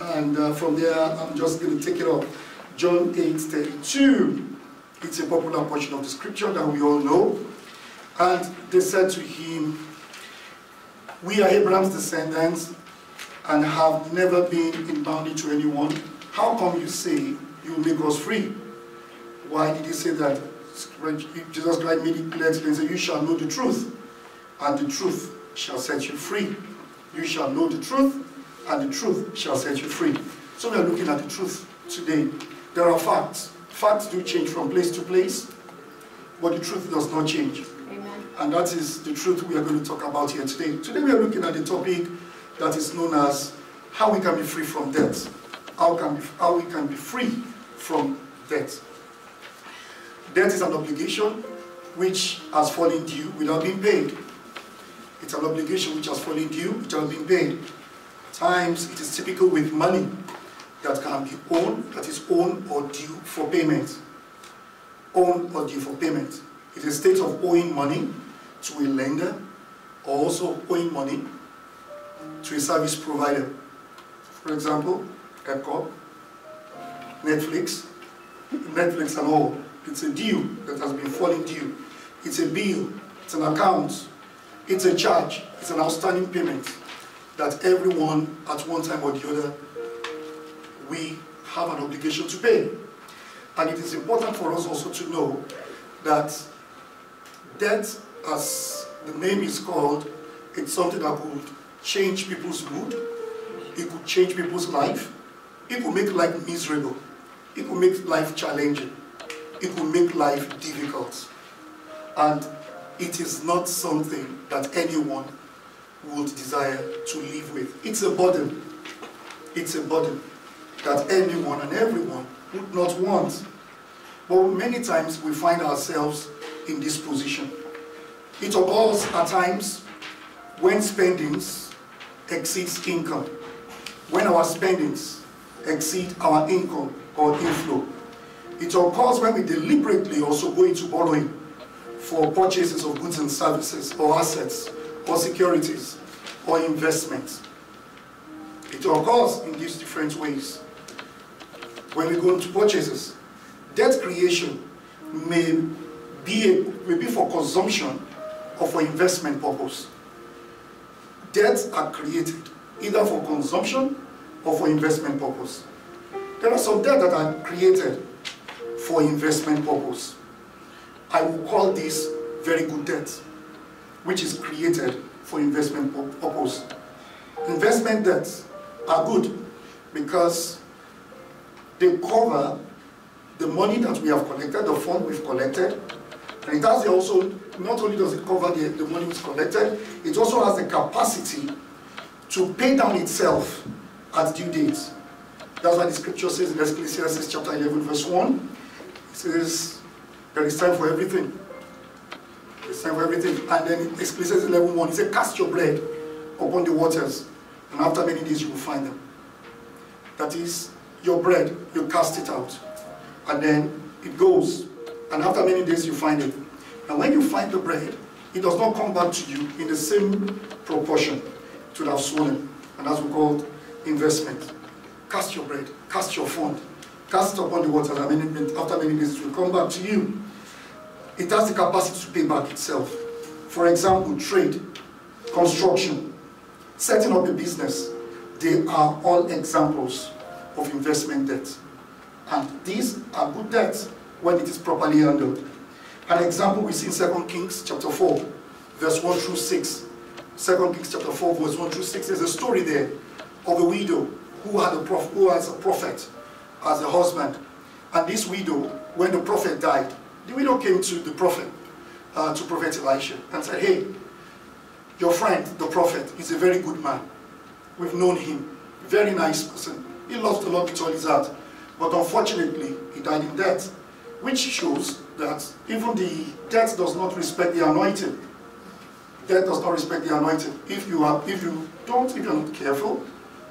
and uh, from there I'm just going to take it up. John 8 32. It's a popular portion of the scripture that we all know. And they said to him, We are Abraham's descendants and have never been in bondage to anyone. How come you say you will make us free? Why did he say that? Jesus Christ made it clear to them, You shall know the truth, and the truth shall set you free. You shall know the truth, and the truth shall set you free. So we are looking at the truth today. There are facts. Facts do change from place to place, but the truth does not change. Amen. And that is the truth we are going to talk about here today. Today we are looking at the topic that is known as how we can be free from debt. How, can we, how we can be free from debt. Debt is an obligation which has fallen due without being paid. It's an obligation which has fallen due without being paid. Times it is typical with money that can be owned, that is owned or due for payment. Owned or due for payment. It is a state of owing money to a lender or also owing money to a service provider. For example, EPCOR, Netflix, Netflix and all. It's a due that has been falling due. It's a bill, it's an account, it's a charge, it's an outstanding payment that everyone at one time or the other we have an obligation to pay. And it is important for us also to know that debt, as the name is called, it's something that could change people's mood, it could change people's life, it could make life miserable, it could make life challenging, it could make life difficult. And it is not something that anyone would desire to live with. It's a burden. It's a burden that anyone and everyone would not want. But many times we find ourselves in this position. It occurs at times when spendings exceeds income, when our spendings exceed our income or inflow. It occurs when we deliberately also go into borrowing for purchases of goods and services or assets or securities or investments. It occurs in these different ways. When we go into purchases, debt creation may be, a, may be for consumption or for investment purpose. Debts are created either for consumption or for investment purpose. There are some debts that are created for investment purpose. I will call this very good debt, which is created for investment pur- purpose. Investment debts are good because they cover the money that we have collected, the fund we've collected, and it has also, not only does it cover the, the money we've collected, it also has the capacity to pay down itself at due date. That's why the scripture says in Ecclesiastes chapter 11 verse 1, it says, there is time for everything. For everything. And then Ecclesiastes 11 1, it says, cast your bread upon the waters, and after many days you will find them. That is, your bread, you cast it out. And then it goes. And after many days you find it. And when you find the bread, it does not come back to you in the same proportion to have swollen. And that's what we call investment. Cast your bread, cast your fund, cast upon the waters, and after many days it will come back to you. It has the capacity to pay back itself. For example, trade, construction, setting up a business, they are all examples of investment debt. And these are good debts when it is properly handled. An example we see in 2 Kings chapter 4, verse 1 through 6. 2 Kings chapter 4, verse 1 through 6. There's a story there of a widow who had a prophet, who has a prophet as a husband. And this widow, when the prophet died, the widow came to the prophet, uh, to Prophet Elisha, and said, Hey, your friend, the prophet, is a very good man. We've known him. Very nice person. He loves the Lord with all his heart. But unfortunately, he died in death, which shows that even the death does not respect the anointed. Death does not respect the anointed. If you are, if you don't, if you're not careful,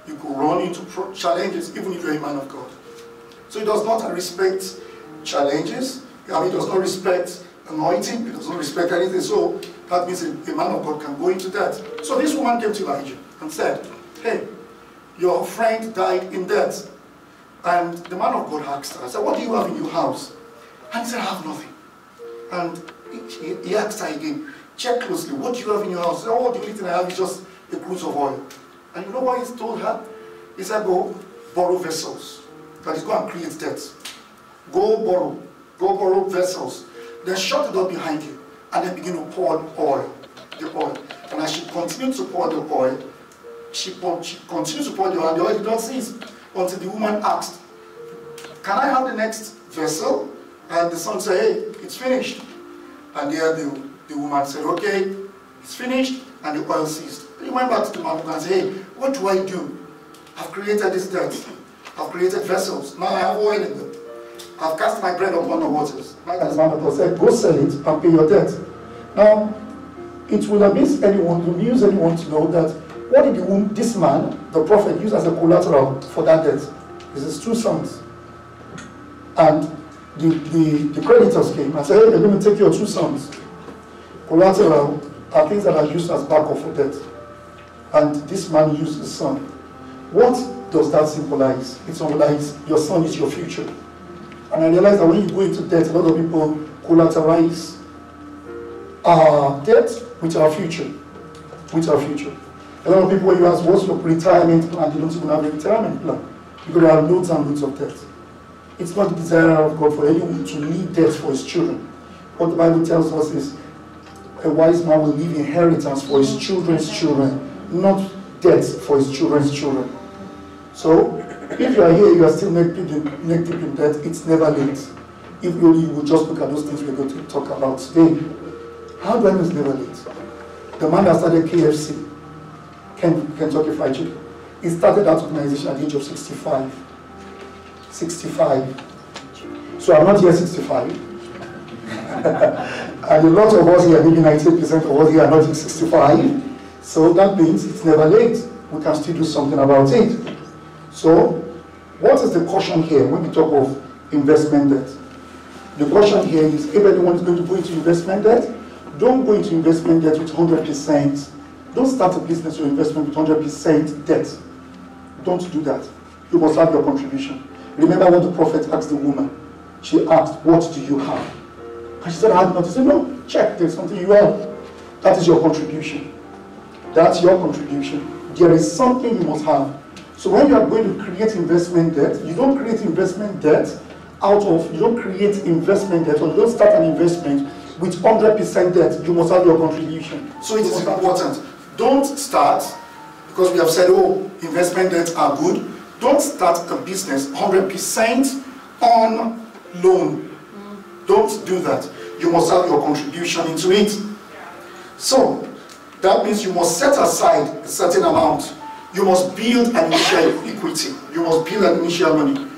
you could run into challenges, even if you're a man of God. So it does not respect challenges. I mean, does not respect anointing. It does not respect anything. So that means a, a man of God can go into that. So this woman came to Elijah and said, Hey, your friend died in death. And the man of God asked her, I said, What do you have in your house? And he said, I have nothing. And he, he asked her again, Check closely, what do you have in your house? Said, Oh, the only thing I have is just a cruse of oil. And you know what he told her? He said, Go borrow vessels. That is, go and create debts. Go borrow. Go borrow vessels. Then shut the door behind you. And then begin to pour oil. The oil. And as she continued to pour the oil, she, pour, she continued to pour the oil, and the oil did not cease until the woman asked, Can I have the next vessel? And the son said, Hey, it's finished. And there the, the woman said, Okay, it's finished, and the oil ceased. He went back to the man and said, Hey, what do I do? I've created this debt. I've created vessels. Now I have oil in them. I've cast my bread upon the waters. And the man of God said, Go sell it and pay your debt. Now, it will amaze anyone, amuse anyone to know that what did the this man, the prophet, use as a collateral for that debt? Is his two sons. And the, the, the creditors came and said, Hey, going to take your two sons. Collateral are things that are used as backup for debt. And this man used his son. What does that symbolize? It symbolizes your son is your future. And I realize that when you go into debt, a lot of people collateralize our debt with our future. With our future. A lot of people, when you ask, what's your retirement plan? They don't even have a retirement plan. Because there are loads and loads of debt. It's not the desire of God for anyone to leave debt for his children. What the Bible tells us is a wise man will leave inheritance for his children's children, not debt for his children's children. So, if you are here, you are still neck deep in, debt, it's never late. If you only would just look at those things we're going to talk about today. How do I know it's never late? The man that started KFC, Ken, Kentucky Fried Chicken, he started that organization at the age of 65. 65. So I'm not here 65. and a lot of us here, maybe 98% of us here are not 65. So that means it's never late. We can still do something about it. So, what is the caution here when we talk of investment debt? The caution here is if anyone is going to go into investment debt, don't go into investment debt with 100%. Don't start a business or investment with 100% debt. Don't do that. You must have your contribution. Remember what the prophet asked the woman. She asked, What do you have? And she said, I have nothing. He said, No, check, there's something you have. That is your contribution. That's your contribution. There is something you must have. So when you are going to create investment debt, you don't create investment debt out of, you don't create investment debt or you don't start an investment with 100% debt. You must have your contribution. So it is important. Don't start, because we have said, oh, investment debts are good. Don't start a business 100% on loan. Don't do that. You must have your contribution into it. So that means you must set aside a certain amount. You must build an initial equity. You must build an initial money.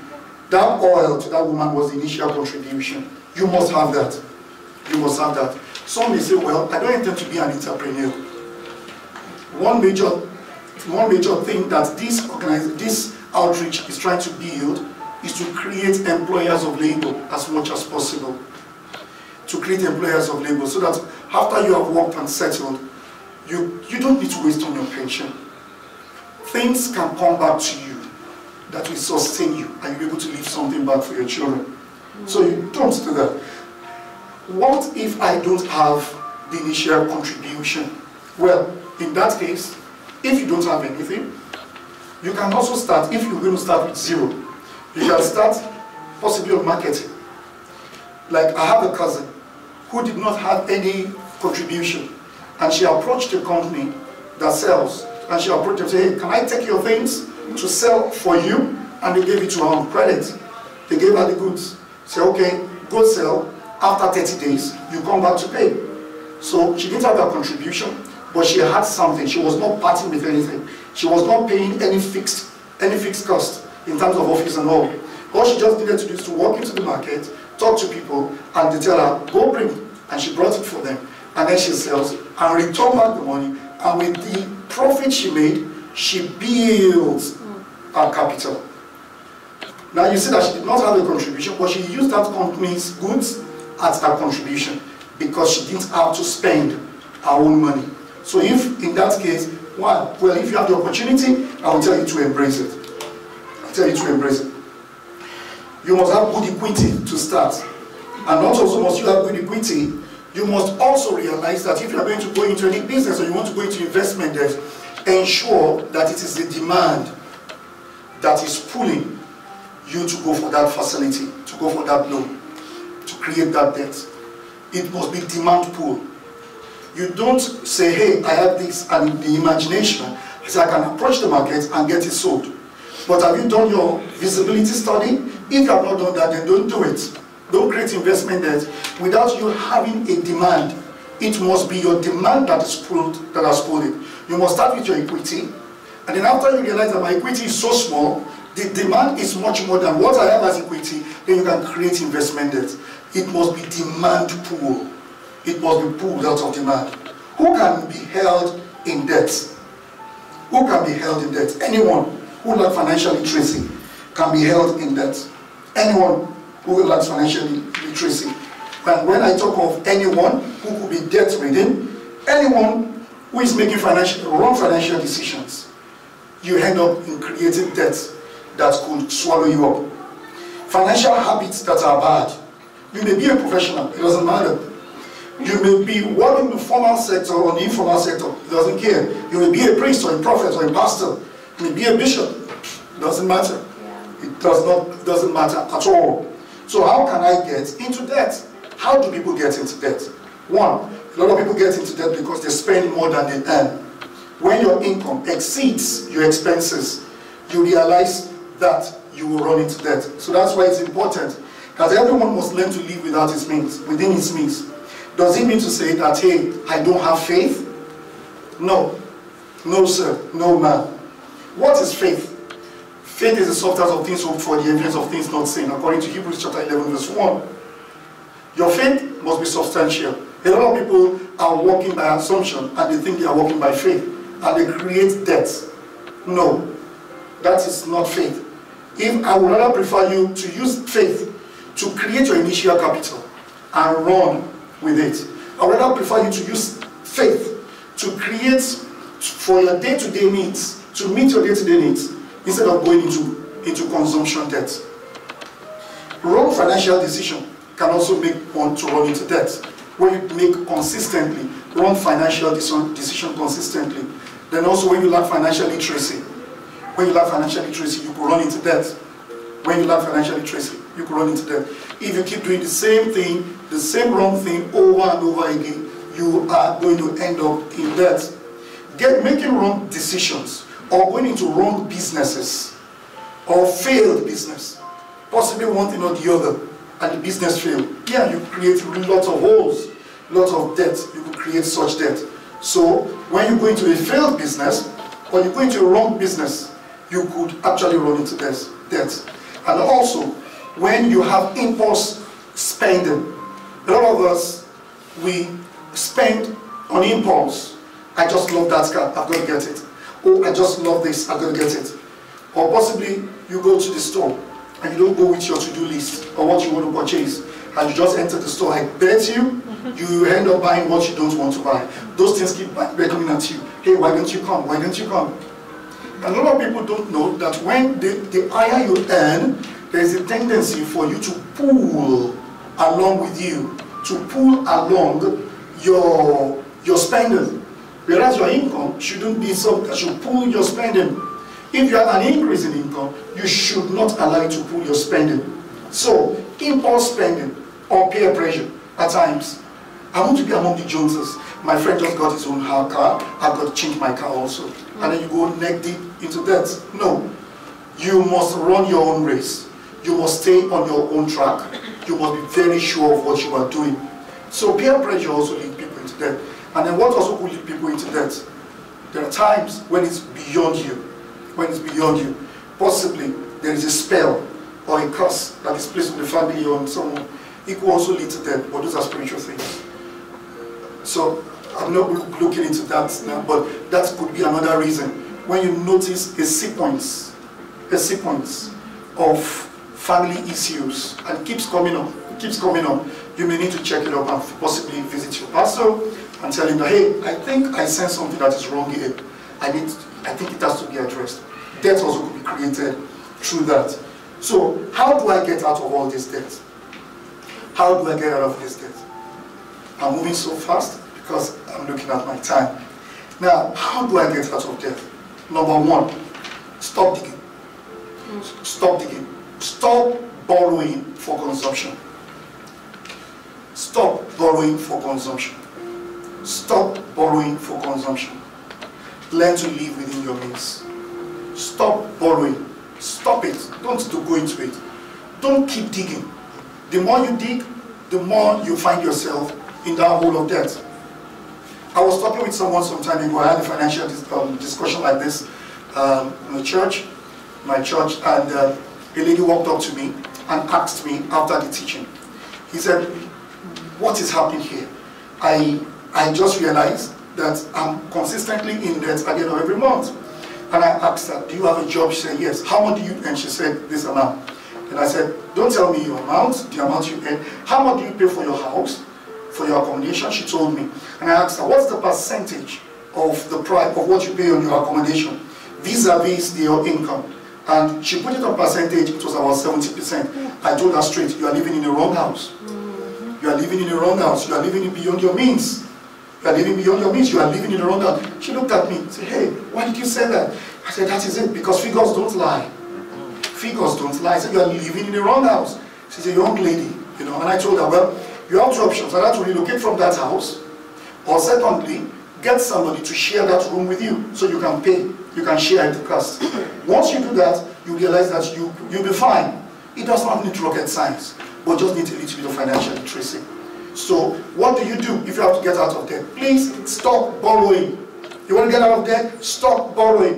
That oil to that woman was the initial contribution. You must have that. You must have that. Some may say, well, I don't intend to be an entrepreneur. One major, one major thing that this this outreach is trying to build is to create employers of labor as much as possible. To create employers of labor so that after you have worked and settled, you, you don't need to waste on your pension. Things can come back to you that will sustain you and you'll be able to leave something back for your children. So you don't do that. What if I don't have the initial contribution? Well, in that case, if you don't have anything, you can also start, if you're going to start with zero, you can start possibly on marketing. Like I have a cousin who did not have any contribution. and she approached the company that sells, and she approached them, say, hey, can I take your things to sell for you? And they gave it to her on credit. They gave her the goods. Say, okay, go sell. After 30 days, you come back to pay. So she didn't have a contribution, but she had something. She was not parting with anything. She was not paying any fixed, any fixed cost in terms of office and all. All she just needed to do is to walk into the market, talk to people, and they tell her, go bring. It. And she brought it for them. And then she sells and return back the money. And with the profit she made, she builds her capital. Now you see that she did not have a contribution, but she used that company's goods as her contribution because she didn't have to spend her own money. So if in that case, why? Well, if you have the opportunity, I will tell you to embrace it. I'll tell you to embrace it. You must have good equity to start. And not also must you have good equity, you must also realize that if you are going to go into any business or you want to go into investment debt, ensure that it is the demand that is pulling you to go for that facility, to go for that loan, to create that debt. It must be demand pull. You don't say, hey, I have this, and the imagination, I say, I can approach the market and get it sold. But have you done your visibility study? If you have not done that, then don't do it. Don't create investment debt without you having a demand. It must be your demand that is pulled, that has pulled it. You must start with your equity, and then after you realize that my equity is so small, the demand is much more than what I have as equity, then you can create investment debt. It must be demand pull. It must be pulled out of demand. Who can be held in debt? Who can be held in debt? Anyone who lacks financial literacy can be held in debt. Anyone who lacks financial literacy. And when I talk of anyone who could be debt ridden, anyone who is making financial, wrong financial decisions, you end up in creating debt that could swallow you up. Financial habits that are bad. You may be a professional, it doesn't matter. You may be working in the formal sector or the informal sector, it doesn't care. You may be a priest or a prophet or a pastor, you may be a bishop, it doesn't matter. It does not it doesn't matter at all. So how can I get into debt? How do people get into debt? One, a lot of people get into debt because they spend more than they earn. When your income exceeds your expenses, you realize that you will run into debt. So that's why it's important because everyone must learn to live without his means, within his means. Does it mean to say that, hey, I don't have faith? No. No, sir. No, ma'am. What is faith? Faith is the substance of things hoped for, the evidence of things not seen, according to Hebrews chapter 11, verse 1. Your faith must be substantial. A lot of people are walking by assumption and they think they are walking by faith and they create debts. No, that is not faith. If I would rather prefer you to use faith to create your initial capital and run with it. I would rather prefer you to use faith to create for your day-to-day needs, to meet your day-to-day needs, instead of going into, into consumption debt. Wrong financial decision can also make one to run into debt. When you make consistently, wrong financial decision, consistently, then also when you lack financial literacy, when you lack financial literacy, you could run into debt. When you lack financial literacy, you could run into debt. If you keep doing the same thing, the same wrong thing over and over again, you are going to end up in debt. Get making wrong decisions or going into wrong businesses or failed business, possibly one thing or the other, and the business fail. Yeah, you create lots of holes, lots of debt. You could create such debt. So when you go into a failed business or you go into a wrong business, you could actually run into debt. And also, when you have impulse spending, a lot of us, we spend on impulse. I just love that car, I've got to get it. Oh, I just love this, I'm going to get it. Or possibly you go to the store and you don't go with your to-do list or what you want to purchase and you just enter the store. I bet you, you end up buying what you don't want to buy. Those things keep beckoning at you. Hey, why don't you come? Why don't you come? A lot of people don't know that when the, the higher you earn, there's a tendency for you to pull along with you, to pull along your, your spending. Whereas your income shouldn't be something that should pull your spending. If you have an increase in income, you should not allow it to pull your spending. So, impulse spending or peer pressure at times I want to be among the Joneses. My friend just got his own car, car. I've got to change my car also. And then you go neck deep into debt. No. You must run your own race. You must stay on your own track. You must be very sure of what you are doing. So peer pressure also leads people into debt. And then what also could lead people into debt? There are times when it's beyond you. When it's beyond you. Possibly there is a spell or a curse that is placed on the family or on someone. It could also lead to death, but those are spiritual things. So I'm not looking into that now, but that could be another reason. When you notice a sequence, a sequence of family issues and keeps coming up, keeps coming up, you may need to check it up and possibly visit your pastor and tell him that, hey, I think I sense something that is wrong here. I need, I think it has to be addressed. Debt also could be created through that. So how do I get out of all this debt? How do I get out of this debt? I'm moving so fast because I'm looking at my time. Now, how do I get out of debt? Number one, stop digging. Stop digging. Stop borrowing for consumption. Stop borrowing for consumption. Stop borrowing for consumption. Learn to live within your means. Stop borrowing. Stop it. Don't do- go into it. Don't keep digging. The more you dig, the more you find yourself in that hole of debt. I was talking with someone some time ago. I had a financial dis- um, discussion like this um, in the church, my church, and uh, a lady walked up to me and asked me after the teaching. He said, "What is happening here? I I just realized that I'm consistently in debt at the end of every month." And I asked her, "Do you have a job?" She said, "Yes." How much do you? And she said, "This amount." And I said, "Don't tell me your amount, the amount you earn. How much do you pay for your house?" for your accommodation, she told me. And I asked her, what's the percentage of the price of what you pay on your accommodation vis-a-vis your income? And she put it on percentage, it was about 70%. I told her straight, you are living in the wrong house. You are living in the wrong house. You are living beyond your means. You are living beyond your means. You are living in the wrong house. She looked at me and said, hey, why did you say that? I said, that is it, because figures don't lie. Figures don't lie. I said, you are living in the wrong house. She's a young lady, you know, and I told her, well, you have two options, either to relocate from that house, or secondly, get somebody to share that room with you, so you can pay, you can share the cost. Once you do that, you realize that you, you'll be fine. It does not need rocket science, but just need a little bit of financial literacy. So, what do you do if you have to get out of debt? Please stop borrowing. You want to get out of debt? Stop borrowing.